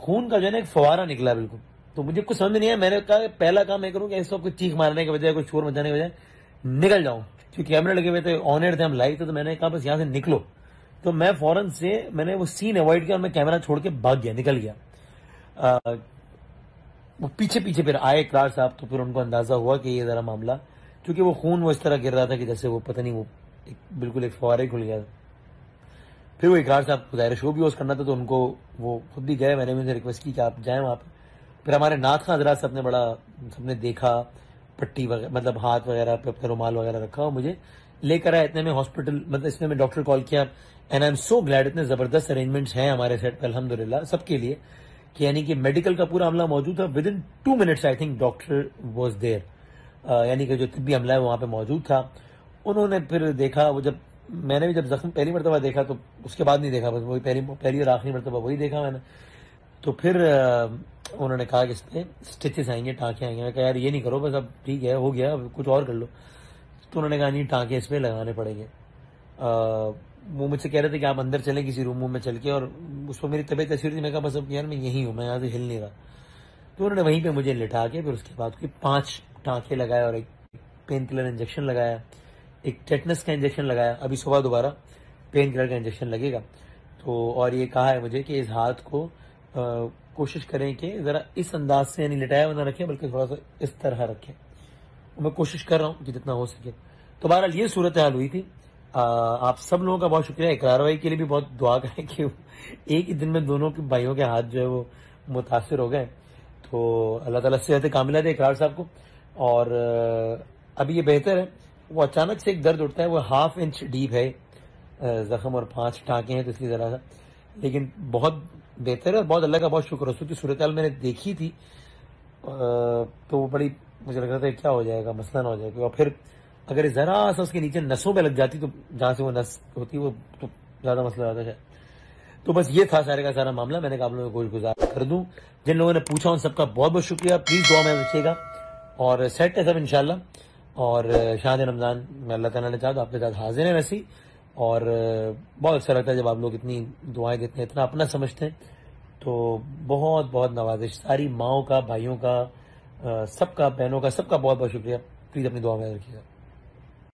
खून का जो है ना एक फवारा निकला बिल्कुल। तो मुझे कुछ समझ नहीं आया। मैंने कहा पहला काम मैं करूँ कि कोई चीख मारने के बजाय कोई शोर मचाने के बजाय निकल जाऊँ। क्योंकि कैमरे लगे हुए थे ऑन एयर थे हम लाइव थे तो मैंने कहा बस यहाँ से निकलो। तो मैं फ़ौरन से मैंने वो सीन अवॉइड किया और मैं कैमरा छोड़ के भाग गया निकल गया। आ, वो पीछे पीछे फिर आए इकरार साहब तो फिर उनको अंदाज़ा हुआ कि ये जरा मामला क्योंकि वो खून वो इस तरह गिर रहा था कि जैसे वो पता नहीं वो एक, बिल्कुल एक फवारे खुल गया फिर वो इकरार साहब ज़ाहिर शो भी होस्ट करना था तो उनको वो खुद भी गए, मैंने भी उनसे रिक्वेस्ट की कि आप जाएँ वहाँ पर फिर हमारे नाथ खान हजरात सबने बड़ा, सबने देखा, पट्टी वगैरह मतलब हाथ वगैरह पे अपना रुमाल वगैरह रखा और मुझे लेकर आया इतने में हॉस्पिटल मतलब इसमें मैं डॉक्टर कॉल किया and I am so glad इतने ज़बरदस्त अरेंजमेंट्स हैं हमारे सेट पर अलहमदुल्ला सबके लिए कि यानी कि मेडिकल का पूरा अमला मौजूद था। Within two minutes I think doctor was there यानी कि जो तिब्बी अमला है वहाँ पे मौजूद था। उन्होंने फिर देखा, वो जब मैंने भी जब जख्म पहली मरतबा देखा तो उसके बाद नहीं देखा, बस वही पहली पहली और आखिरी मरतबा वही देखा मैंने। तो फिर उन्होंने कहा कि इसमें स्टिचेस आएँगे, टाँके आएँगे। मैं कहा, यार, ये नहीं करो, बस अब ठीक है, हो गया, अब कुछ और कर लो। तो उन्होंने कहा, नहीं, टाँके इसमें लगाने पड़ेंगे। वो मुझसे कह रहे थे कि आप अंदर चलें किसी रूम वूम में चल के, और उस पर मेरी तबीयत ऐसी थी, मैं कहा, बस अब यार, मैं यहीं हूँ, मैं यहाँ से हिल नहीं रहा। तो उन्होंने वहीं पर मुझे लिटा के, फिर उसके बाद पाँच टाँके लगाए और एक पेन किलर इंजेक्शन लगाया। एक टेटनस का इंजेक्शन लगाया। अभी सुबह दोबारा पेन किलर का इंजेक्शन लगेगा। तो और ये कहा है मुझे कि इस हाथ को आ, कोशिश करें कि जरा इस अंदाज से यानी लिटाया हुआ ना रखें बल्कि थोड़ा सा इस तरह रखें। मैं कोशिश कर रहा हूँ कि जितना हो सके। तो बहरहाल ये सूरत हाल हुई थी। आ, आप सब लोगों का बहुत शुक्रिया। इकरार भाई के लिए भी बहुत दुआ करें कि एक ही दिन में दोनों के भाइयों के हाथ जो है वो मुतासर हो गए। तो अल्लाह ताला सेहत कामिला दे इकरार साहब को। और अभी ये बेहतर है वो अचानक से एक दर्द उठता है, वो हाफ़ इंच डीप है जख्म और पाँच टाँके हैं तो इसलिए जरा सा। लेकिन बहुत बेहतर है बहुत अल्लाह का बहुत शुक्र उसकी सूरत मैंने देखी थी। तो वो बड़ी, मुझे लग रहा था क्या हो जाएगा मसला ना हो जाएगा। और फिर अगर जरा सा उसके नीचे नसों पे लग जाती तो जहाँ से वो नस होती, वो तो ज़्यादा मसला आता है। तो बस ये था सारे का सारा मामला, मैंने कहा आप लोगों को गुजार कर दूँ। जिन लोगों ने पूछा उन सबका बहुत बहुत शुक्रिया। प्लीज़ दुआ में रखिएगा। और सेट है सब इनशाला और शाह रमज़ान में अल्लाह तला ने चाहा तो आपके साथ हाजिर है वैसी। और बहुत अच्छा लगता है जब आप लोग इतनी दुआएँ देते हैं, इतना अपना समझते हैं। तो बहुत बहुत नवाजिश। सारी माओ का, भाइयों का सबका, बहनों का, सबका बहुत बहुत शुक्रिया। प्लीज़ अपनी दुआ में रखिएगा।